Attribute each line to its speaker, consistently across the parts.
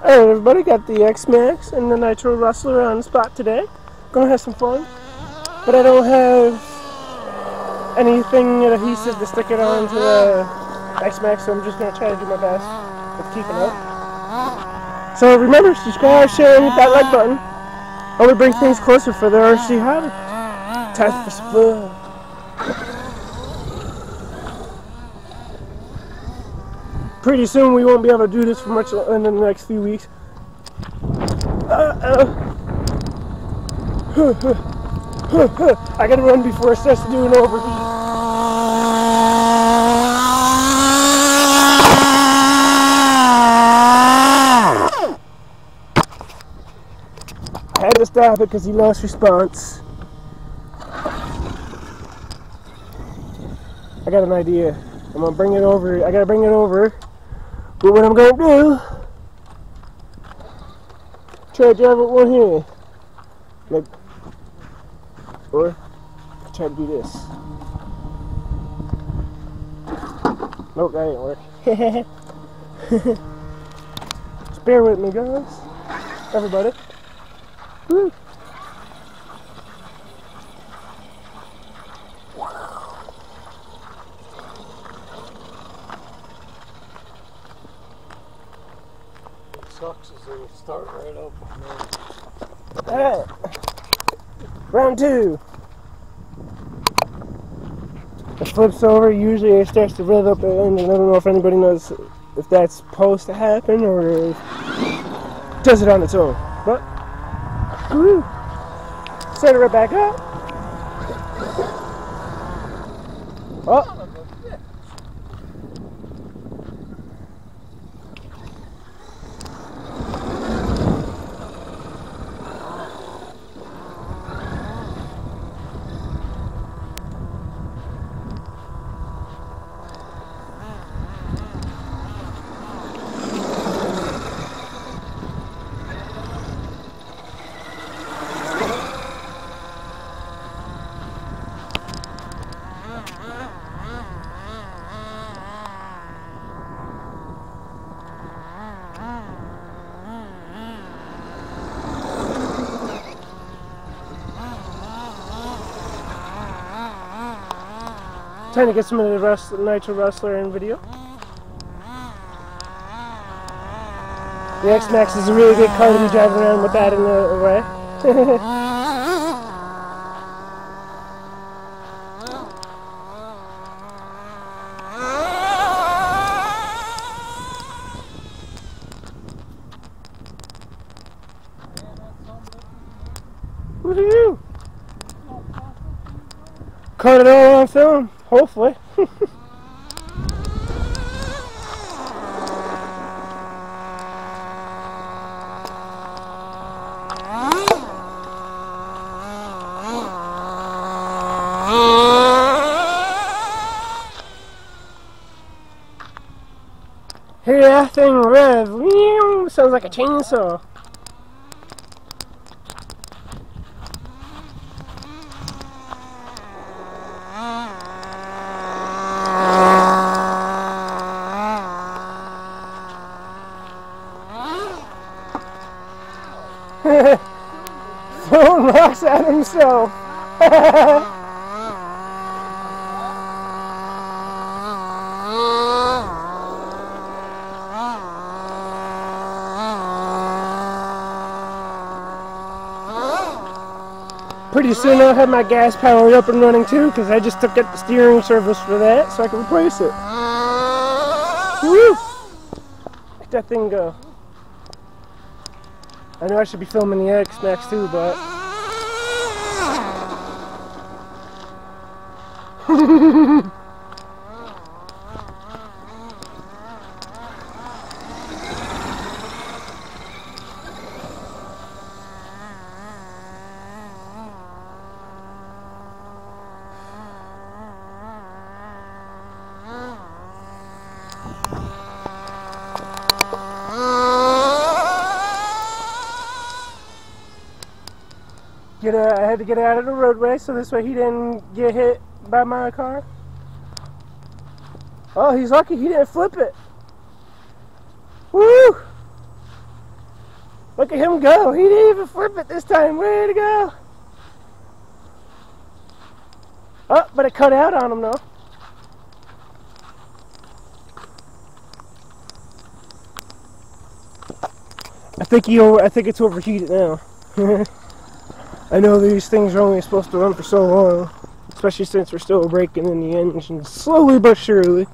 Speaker 1: Alright everybody, got the X-Maxx and the Nitro Rustler on the spot today. Gonna have some fun. But I don't have anything adhesive to stick it on to the X-Maxx, so I'm just gonna try to do my best with keeping up. So remember, subscribe, share, and hit that like button. Only bring things closer for the RC hobby. Time for some pretty soon we won't be able to do this for much in the next few weeks. Uh, uh. I gotta run before it starts to do an overheat. I had to stop it because he lost response. I got an idea. I'm gonna bring it over. I gotta bring it over but what I'm going to do, try to drive with one hand. Like, or try to do this. Nope, that didn't work. Just bear with me, guys. Everybody. Woo.
Speaker 2: Sucks is they start right up.
Speaker 1: Alright. Round two. It flips over, usually it starts to rev up engine. I don't know if anybody knows if that's supposed to happen or does it on its own. But, woo. Set it right back up. Oh. Trying to get some of the rest, Nitro Rustler in video. The X-Maxx is a really good car to be driving around with that in the way. Woohoo! Caught it all on film. Hopefully. Hear that thing rev. Sounds like a chainsaw. Himself. Pretty soon I'll have my gas powered up and running too because I just took out the steering servo for that so I can replace it. Woo! Let that thing go. I know I should be filming the X Maxx too, but. Get a, I had to get out of the roadway so this way he didn't get hit by my car. Oh, he's lucky he didn't flip it. Woo! Look at him go. He didn't even flip it this time. Way to go. Oh, but it cut out on him though. I think he I think it's overheated now. I know these things are only supposed to run for so long, especially since we're still breaking in the engine slowly but surely.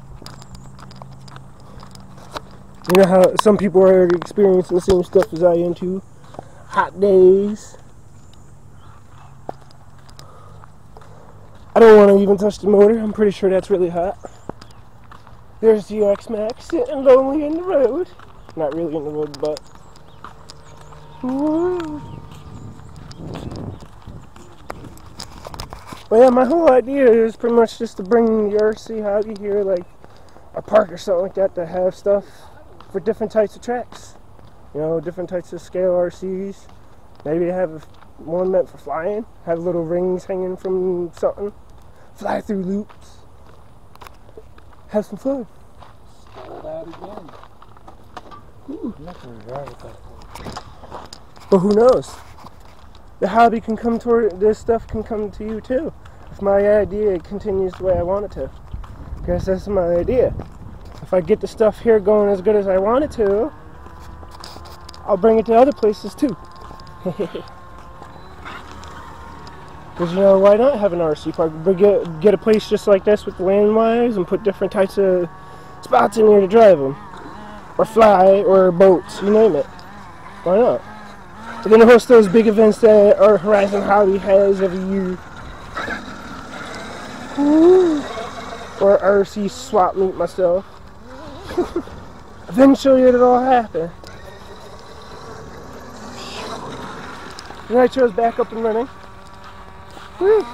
Speaker 1: You know how some people are experiencing the same stuff as I am too. Hot days. I don't want to even touch the motor. I'm pretty sure that's really hot. There's the UX Max sitting lonely in the road. Not really in the road, but. Woo. But yeah, my whole idea is pretty much just to bring the RC hobby here, like a park or something like that, to have stuff for different types of tracks. You know, different types of scale RCs. Maybe have one meant for flying, have little rings hanging from something, fly through loops, have some fun.
Speaker 2: Start out again.
Speaker 1: Ooh.
Speaker 2: I'm not going to drive it that.
Speaker 1: But who knows? The hobby can come toward this stuff can come to you too. If my idea continues the way I want it to. Because that's my idea. If I get the stuff here going as good as I want it to, I'll bring it to other places too. Because you know, why not have an RC park? Get, get a place just like this with land wires and put different types of spots in here to drive them. Or fly, or boats, you name it. Why not? We're gonna host those big events that our Horizon Hobby has every year. Or RC swap meet myself. Eventually it'll all happen. The Nitro's back up and running. Woo.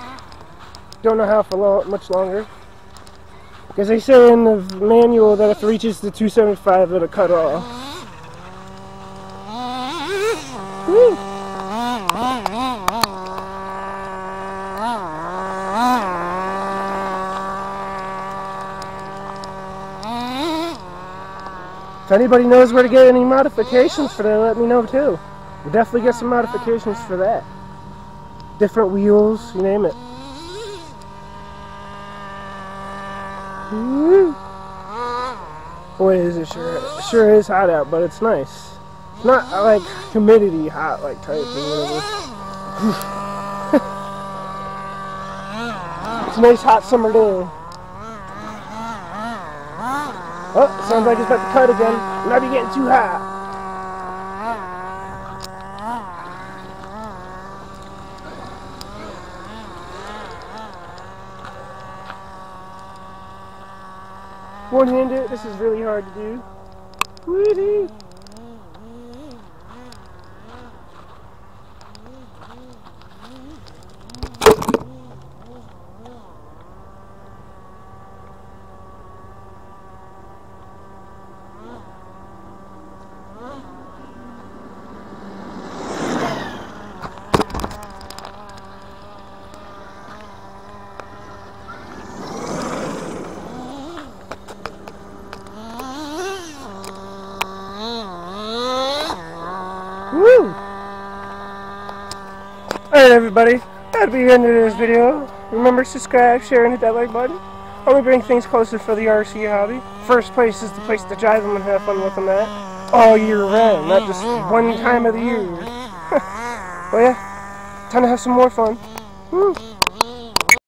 Speaker 1: Don't know how for lo much longer. Because they say in the manual that if it reaches the 275 it'll cut off. If anybody knows where to get any modifications for that, let me know too. We'll definitely get some modifications for that. Different wheels, you name it. Boy, is it sure sure is hot out, but it's nice. It's not like humidity hot like type or whatever. it's a nice hot summer day. Oh, sounds like it's about to cut again. Might be getting too hot. One-handed, this is really hard to do. Woo-hoo. Woo! Alright everybody, that'll be the end of this video. Remember subscribe, share, and hit that like button. Only bring things closer for the RC hobby. First place is the place to drive them and have fun with them at. All year round, not just one time of the year. well yeah, time to have some more fun. Woo!